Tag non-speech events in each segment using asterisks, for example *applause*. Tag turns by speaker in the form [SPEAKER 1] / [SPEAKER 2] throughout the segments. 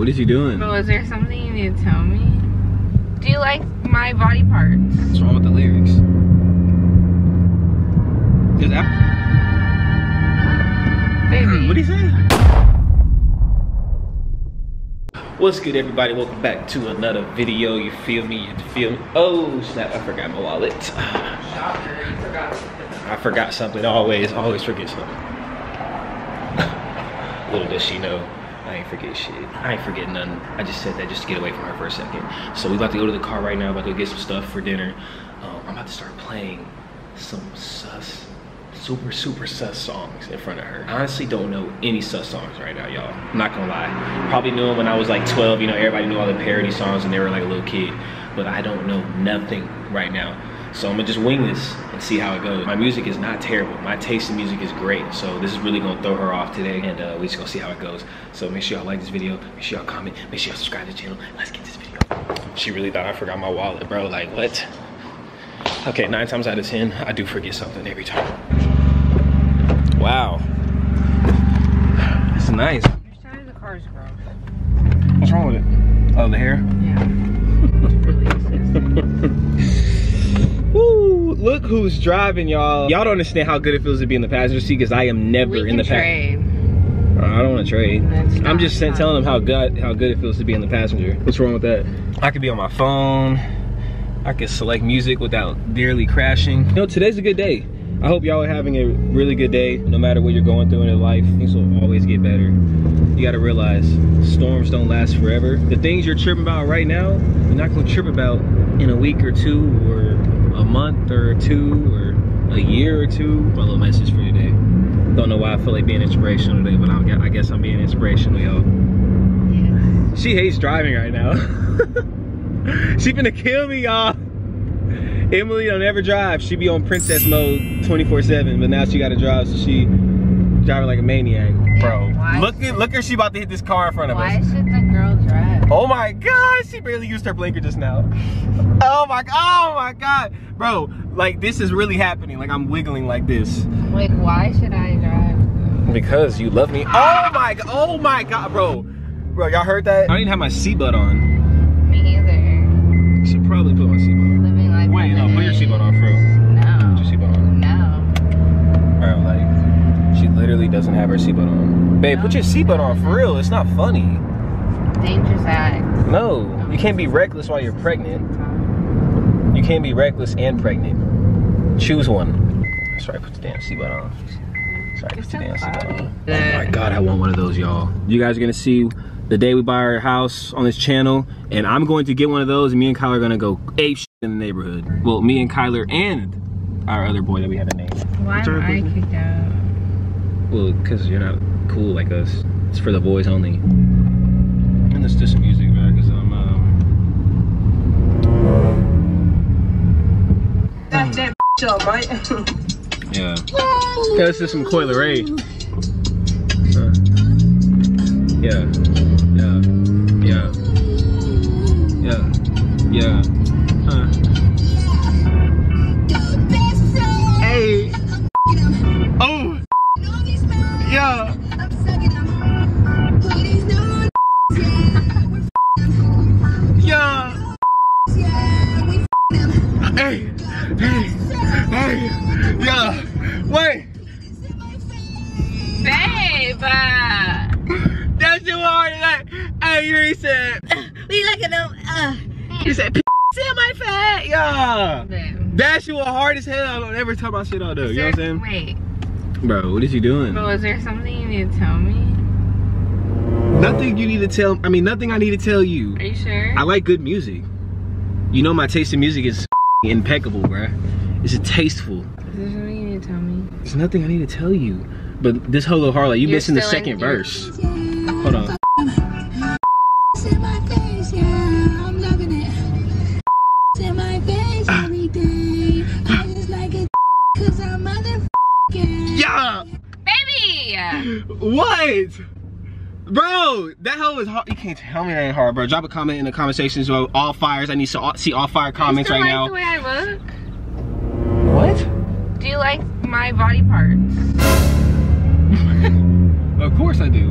[SPEAKER 1] what is he doing?
[SPEAKER 2] Bro, is there something you need to tell me? Do you like my body parts?
[SPEAKER 1] What's wrong with the lyrics? Is that
[SPEAKER 2] Baby.
[SPEAKER 1] what do you say? What's good everybody? Welcome back to another video. You feel me? You feel me? Oh snap, I forgot my wallet.
[SPEAKER 2] Shocker, *sighs* you forgot
[SPEAKER 1] I forgot something. Always, always forget something. *laughs* Little does she know, I ain't forget shit. I ain't forget nothing. I just said that just to get away from her for a second. So we about to go to the car right now, about to go get some stuff for dinner. Um, I'm about to start playing some sus, super, super sus songs in front of her. I honestly don't know any sus songs right now, y'all. I'm not gonna lie. Probably knew them when I was like 12, you know, everybody knew all the parody songs and they were like a little kid. But I don't know nothing right now. So I'm gonna just wing this and see how it goes. My music is not terrible. My taste in music is great. So this is really gonna throw her off today and uh, we just gonna see how it goes. So make sure y'all like this video, make sure y'all comment, make sure y'all subscribe to the channel. Let's get this video. She really thought I forgot my wallet, bro. Like what? Okay, nine times out of 10, I do forget something every time. Wow. It's nice.
[SPEAKER 2] Your side of the car is gross.
[SPEAKER 1] What's wrong with it? Oh, the hair? Look who's driving, y'all. Y'all don't understand how good it feels to be in the passenger seat because I am never
[SPEAKER 2] we
[SPEAKER 1] in the
[SPEAKER 2] can
[SPEAKER 1] passenger.
[SPEAKER 2] trade.
[SPEAKER 1] I don't want to trade.
[SPEAKER 2] That's
[SPEAKER 1] I'm just saying-
[SPEAKER 2] fun.
[SPEAKER 1] telling them how good how good it feels to be in the passenger. What's wrong with that? I could be on my phone. I could select music without dearly crashing. You know, today's a good day. I hope y'all are having a really good day. No matter what you're going through in your life, things will always get better. You gotta realize storms don't last forever. The things you're tripping about right now, you're not gonna trip about in a week or two or a month or two or a year or two. My little message for today. Don't know why I feel like being inspirational today, but I'm, I guess I'm being inspirational, y'all.
[SPEAKER 2] Yeah.
[SPEAKER 1] She hates driving right now. *laughs* she finna kill me, y'all. Emily don't ever drive. She be on princess mode 24/7, but now she gotta drive, so she driving like a maniac, bro.
[SPEAKER 2] Why
[SPEAKER 1] Look at look at she about to hit this car in front of
[SPEAKER 2] Why
[SPEAKER 1] us.
[SPEAKER 2] should the girl drive?
[SPEAKER 1] Oh my god, she barely used her blinker just now. Oh my oh my god, bro. Like this is really happening. Like I'm wiggling like this.
[SPEAKER 2] Like, why should I drive?
[SPEAKER 1] Because you love me. Oh my god. Oh my god, bro. Bro, y'all heard that? I didn't have my seatbelt on.
[SPEAKER 2] Me either.
[SPEAKER 1] Should probably put my seatbelt on.
[SPEAKER 2] Living life.
[SPEAKER 1] Wait, no, put your seatbelt on, bro.
[SPEAKER 2] No.
[SPEAKER 1] Put your seatbelt on.
[SPEAKER 2] No.
[SPEAKER 1] Bro, like, she literally doesn't have her seatbelt on. Babe, put your seatbelt on for real. It's not funny.
[SPEAKER 2] Dangerous act.
[SPEAKER 1] No, you can't be reckless while you're pregnant. You can't be reckless and pregnant. Choose one. Sorry, put the damn seatbelt on. Sorry, put the damn seatbelt
[SPEAKER 2] cloudy.
[SPEAKER 1] on. Oh my god, I want one of those, y'all. You guys are gonna see the day we buy our house on this channel, and I'm going to get one of those, and me and Kyler are gonna go ape shit in the neighborhood. Well, me and Kyler and our other boy that we haven't named.
[SPEAKER 2] Why
[SPEAKER 1] What's our
[SPEAKER 2] am I kicked out?
[SPEAKER 1] Well, because you're not cool like us. It's for the boys only. And let's music, man, because I'm, um...
[SPEAKER 3] That that *laughs* up, mate.
[SPEAKER 1] Yeah. *laughs* Yeah, let's some Coi Leray. Uh, yeah. Yeah. Yeah. Yeah. Yeah. Wait.
[SPEAKER 2] Babe!
[SPEAKER 1] That's too hard. Like, hey, you already said.
[SPEAKER 2] We look at them. Uh,
[SPEAKER 1] You said. "P- in my fat. Yeah.
[SPEAKER 2] babe.
[SPEAKER 1] That shit was hard as hell. Don't ever tell my shit out though. You know what I'm saying?
[SPEAKER 2] Wait.
[SPEAKER 1] Bro, what is you doing?
[SPEAKER 2] Bro, is there something you need to tell me?
[SPEAKER 1] Nothing you need to tell. I mean, nothing I need to tell you.
[SPEAKER 2] Are you sure?
[SPEAKER 1] I like good music. You know my taste in music is *laughs* impeccable, bruh. It's tasteful.
[SPEAKER 2] Is there something you need to tell me?
[SPEAKER 1] There's nothing I need to tell you. But this Holo Harley, you
[SPEAKER 2] You're
[SPEAKER 1] missing the second verse. Hold on.
[SPEAKER 4] in my face, yeah, I'm loving it. in my face every day. I just like it cause I'm motherfucking.
[SPEAKER 1] Yeah!
[SPEAKER 2] Baby!
[SPEAKER 1] What? Bro, that hoe is hard. You can't tell me that ain't hard, bro. Drop a comment in the section. So all fires. I need to all- see all fire comments right
[SPEAKER 2] still
[SPEAKER 1] now.
[SPEAKER 2] the way I look? Do you like my body parts? *laughs*
[SPEAKER 1] of course I do.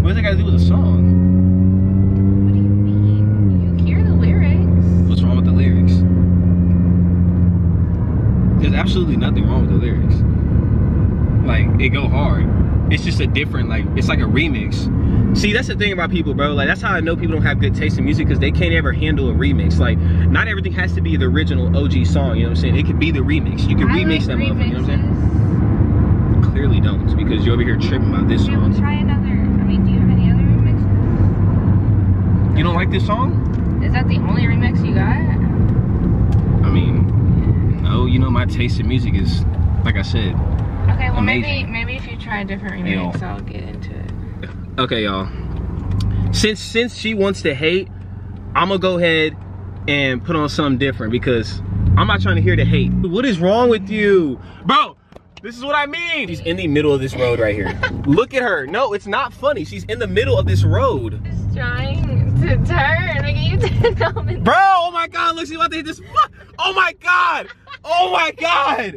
[SPEAKER 1] What does that got to do with a song?
[SPEAKER 2] What do you mean? You hear the lyrics.
[SPEAKER 1] What's wrong with the lyrics? There's absolutely nothing wrong with the lyrics. Like, it go hard. It's just a different like it's like a remix. See, that's the thing about people, bro. Like that's how I know people don't have good taste in music because they can't ever handle a remix. Like not everything has to be the original OG song. You know what I'm saying? It could be the remix. You can
[SPEAKER 2] I
[SPEAKER 1] remix
[SPEAKER 2] like
[SPEAKER 1] that motherfucker. You know what I'm saying? Clearly don't because you're over here tripping about this
[SPEAKER 2] you
[SPEAKER 1] song.
[SPEAKER 2] try another? I mean, do you have any other remixes?
[SPEAKER 1] You don't like this song?
[SPEAKER 2] Is that the only remix you got?
[SPEAKER 1] I mean, no. You know my taste in music is, like I said.
[SPEAKER 2] Okay, well maybe
[SPEAKER 1] Amazing.
[SPEAKER 2] maybe if you try a different remix, I'll get into it.
[SPEAKER 1] Okay, y'all. Since since she wants to hate, I'm gonna go ahead and put on something different because I'm not trying to hear the hate. What is wrong with you, bro? This is what I mean. She's in the middle of this road right here. *laughs* Look at her. No, it's not funny. She's in the middle of this road.
[SPEAKER 2] Just trying to turn. Like you *laughs* didn't know.
[SPEAKER 1] Bro, oh my god, look, she's about to hit this. Oh my god. Oh my god.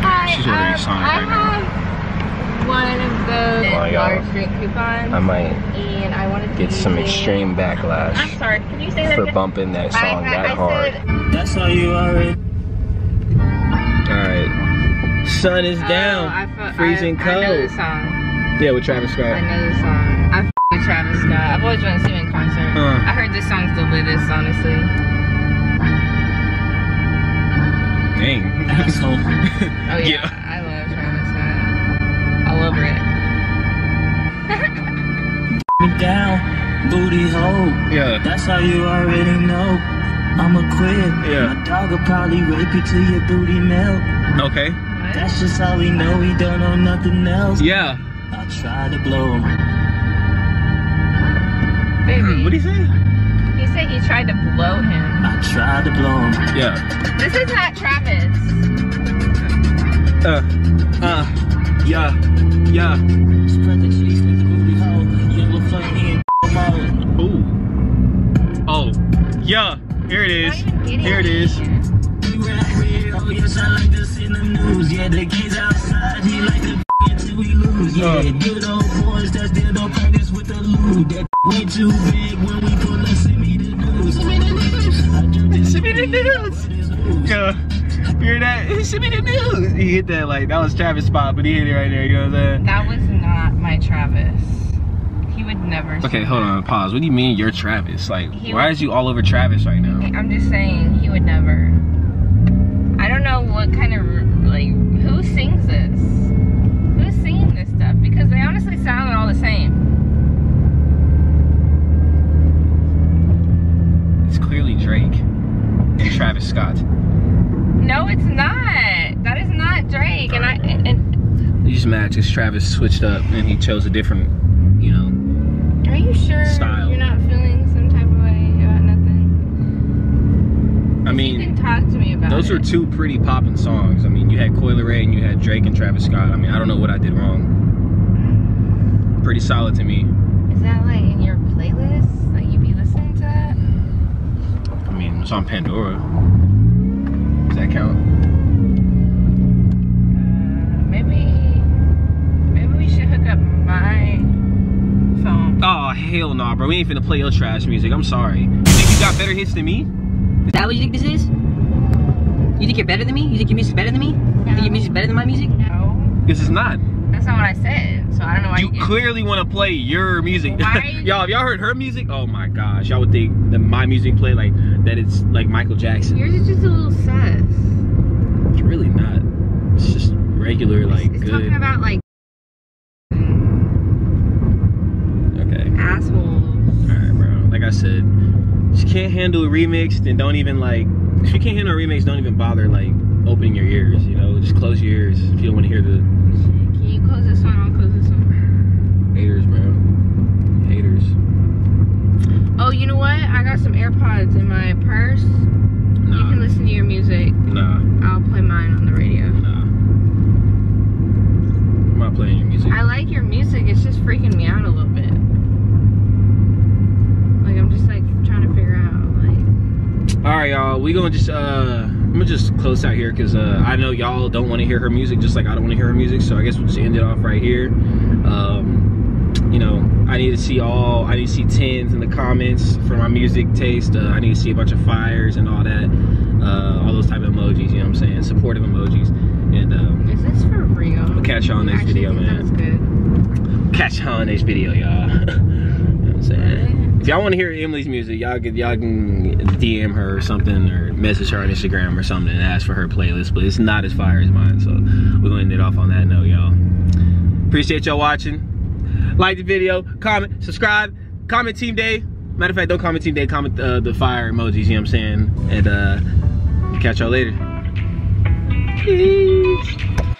[SPEAKER 2] Hi,
[SPEAKER 1] She's ordering
[SPEAKER 2] um,
[SPEAKER 1] Sonic
[SPEAKER 2] I
[SPEAKER 1] right now.
[SPEAKER 2] have one of those
[SPEAKER 1] Come on, y'all.
[SPEAKER 2] large drink coupons,
[SPEAKER 1] might
[SPEAKER 2] and I wanted to get some extreme
[SPEAKER 1] backlash
[SPEAKER 2] I'm sorry. Can you say that again?
[SPEAKER 1] bumping that
[SPEAKER 2] I, I, I said,
[SPEAKER 3] That's how you already.
[SPEAKER 1] Alright. Sun is
[SPEAKER 2] oh,
[SPEAKER 1] down.
[SPEAKER 2] I felt,
[SPEAKER 1] freezing
[SPEAKER 2] I, I know
[SPEAKER 1] cold.
[SPEAKER 2] song.
[SPEAKER 1] Yeah, with Travis Scott.
[SPEAKER 2] I
[SPEAKER 1] Scott.
[SPEAKER 2] know the song. I f- with Travis Scott. I've always wanted to see him in concert.
[SPEAKER 1] Uh.
[SPEAKER 2] I heard this song's the littest, honestly.
[SPEAKER 1] Dang.
[SPEAKER 3] Asshole. *laughs*
[SPEAKER 2] Oh yeah,
[SPEAKER 1] Yeah.
[SPEAKER 2] I love Travis Scott. All over it.
[SPEAKER 3] Me down, booty hole.
[SPEAKER 1] Yeah.
[SPEAKER 3] That's how you already know. I'ma quit.
[SPEAKER 1] Yeah.
[SPEAKER 3] My dog will probably rape you till your booty melt.
[SPEAKER 1] Okay.
[SPEAKER 2] What?
[SPEAKER 3] That's just how we know we don't know nothing else.
[SPEAKER 1] Yeah.
[SPEAKER 3] I try to blow him.
[SPEAKER 2] Baby.
[SPEAKER 1] What do you say?
[SPEAKER 2] He tried to blow him.
[SPEAKER 3] I try to blow him.
[SPEAKER 1] Yeah.
[SPEAKER 2] This is not Travis.
[SPEAKER 1] Uh. Uh. Yeah. Yeah.
[SPEAKER 3] Spread the cheese with the booty hole. Yellow flame in.
[SPEAKER 1] Ooh. Oh. Yeah. Here it is.
[SPEAKER 2] Not even getting
[SPEAKER 1] Here it is.
[SPEAKER 3] We rap here. Oh yes, I like to see the news. Yeah, the kids outside. He like to until we lose. Yeah, Send me the news.
[SPEAKER 1] He hit that like that was Travis spot, but he hit it right there. You know what I'm saying?
[SPEAKER 2] That was not my Travis. He would never.
[SPEAKER 1] Okay, hold
[SPEAKER 2] that.
[SPEAKER 1] on. Pause. What do you mean you're Travis? Like,
[SPEAKER 2] He
[SPEAKER 1] why
[SPEAKER 2] was-
[SPEAKER 1] is you all over Travis right now?
[SPEAKER 2] I'm just saying he would never. I don't know what kind of like who sings this. Who's singing this stuff? Because they honestly sound all the same.
[SPEAKER 1] It's clearly Drake and Travis Scott.
[SPEAKER 2] No, it's not. That is not Drake. And I and, and
[SPEAKER 1] You just mad because Travis switched up and he chose a different, you know.
[SPEAKER 2] are you sure
[SPEAKER 1] Style.
[SPEAKER 2] you're not feeling some type of way about nothing?
[SPEAKER 1] I
[SPEAKER 2] you
[SPEAKER 1] mean,
[SPEAKER 2] can talk to me about
[SPEAKER 1] those
[SPEAKER 2] it.
[SPEAKER 1] were two pretty popping songs. I mean, you had Coi Leray and you had Drake and Travis Scott. I mean, I don't know what I did wrong. Pretty solid to me.
[SPEAKER 2] Is that like in your playlist? Like you be listening to that?
[SPEAKER 1] I mean, it's on Pandora. Does that count?
[SPEAKER 2] Uh, maybe maybe we should hook up my phone.
[SPEAKER 1] Oh, hell no, bro. We ain't finna play your trash music. I'm sorry. You think you got better hits than me?
[SPEAKER 5] Is that what you think this is? You think you're better than me? You think your music's better than me? You think your music's better than my music?
[SPEAKER 2] No,
[SPEAKER 1] This is not.
[SPEAKER 2] that's not what I said. So I don't know why
[SPEAKER 1] You
[SPEAKER 2] you.
[SPEAKER 1] clearly want to play your music.
[SPEAKER 2] Why are *laughs* you-
[SPEAKER 1] y'all, if y'all heard her music, oh my gosh, y'all would think that my music play like that. It's like Michael Jackson.
[SPEAKER 2] Yours is just a little sus.
[SPEAKER 1] It's really not. It's regular, like
[SPEAKER 2] it's
[SPEAKER 1] good.
[SPEAKER 2] talking about like
[SPEAKER 1] okay.
[SPEAKER 2] assholes.
[SPEAKER 1] All right, bro. Like I said, she can't handle a remix, then don't even like. If you can't handle a remix, don't even bother like opening your ears. You know, just close your ears if you don't want to hear the
[SPEAKER 2] Can you close this one? I'll close this one.
[SPEAKER 1] haters, bro. Haters.
[SPEAKER 2] Oh, you know what? I got some AirPods in my purse. You
[SPEAKER 1] Nah,
[SPEAKER 2] can listen to your music.
[SPEAKER 1] nah,
[SPEAKER 2] I'll play mine on the radio.
[SPEAKER 1] nah. I'm not playing your music.
[SPEAKER 2] I like your music. It's just freaking me out a little bit. Like I'm just like trying to figure out like.
[SPEAKER 1] All right, y'all. We gonna just uh, I'm gonna just close out here because uh, I know y'all don't want to hear her music, just like I don't want to hear her music. So I guess we'll just end it off right here. Um, you know, I need to see all. I need to see tens in the comments for my music taste. Uh, I need to see a bunch of fires and all that. Uh, all those type of emojis. You know what I'm saying? Supportive emojis. And um,
[SPEAKER 2] Is this for real?
[SPEAKER 1] I'll catch y'all next video, man.
[SPEAKER 2] That's good.
[SPEAKER 1] catch y'all in next video, y'all. *laughs* you know what I'm saying? If y'all want to hear Emily's music, y'all can DM her or something or message her on Instagram or something and ask for her playlist. But it's not as fire as mine, so we're gonna end it off on that note, y'all. Appreciate y'all watching. Like the video, comment, subscribe, comment Team Dae. Matter of fact, don't comment Team Dae, comment uh, the fire emojis, you know what I'm saying? And uh, catch y'all later. Peace.